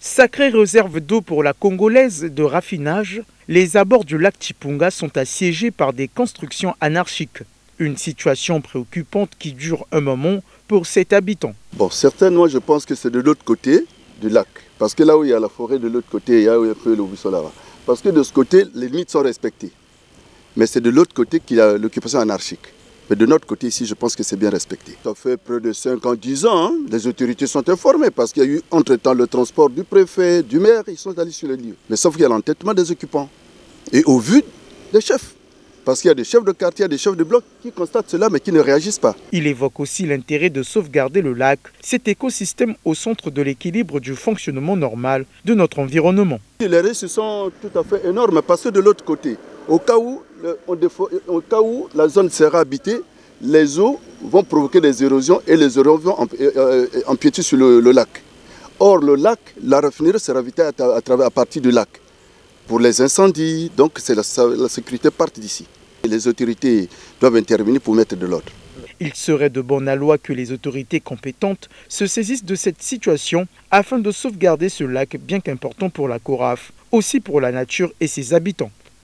Sacrée réserve d'eau pour la Congolaise de raffinage, les abords du lac Chipunga sont assiégés par des constructions anarchiques. Une situation préoccupante qui dure un moment pour cet habitant. Bon, certainement, je pense que c'est de l'autre côté du lac. Parce que là où il y a la forêt, de l'autre côté, il y a un peu le là Parce que de ce côté, les limites sont respectées. Mais c'est de l'autre côté qu'il y a l'occupation anarchique. Mais de notre côté ici, je pense que c'est bien respecté. Ça fait près de 5 ans, 10 ans, hein. les autorités sont informées parce qu'il y a eu entre-temps le transport du préfet, du maire, ils sont allés sur le lieu. Mais sauf qu'il y a l'entêtement des occupants. Et au vu des chefs. Parce qu'il y a des chefs de quartier, des chefs de bloc qui constatent cela mais qui ne réagissent pas. Il évoque aussi l'intérêt de sauvegarder le lac, cet écosystème au centre de l'équilibre du fonctionnement normal de notre environnement. Les risques sont tout à fait énormes parce que de l'autre côté, au cas où, au cas où la zone sera habitée, les eaux vont provoquer des érosions et les érosions vont euh, euh, empiéter sur le, lac. Or, le lac, la raffinerie sera habitée à, partir du lac. Pour les incendies, donc la sécurité part d'ici. Les autorités doivent intervenir pour mettre de l'ordre. Il serait de bonne loi que les autorités compétentes se saisissent de cette situation afin de sauvegarder ce lac bien qu'important pour la Coraf, aussi pour la nature et ses habitants.